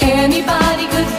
Anybody could